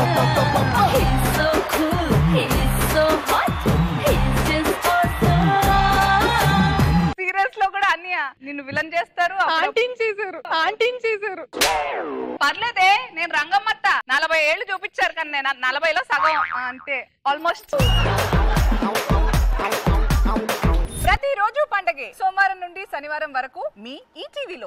He's సీరియల్స్లో కూడా అన్నయ్య నిన్ను విలన్ చేస్తారు ఆంటీని చేశారు ఆంటీని చేశారు. పర్లేదే నేను రంగమ్మత్త. నలభై ఏళ్ళు చూపించారు కానీ నేను నలభైలో సగం అంతే ఆల్మోస్ట్ ప్రతిరోజు పండగే సోమవారం నుండి శనివారం వరకు మీ ఈ టీవీలో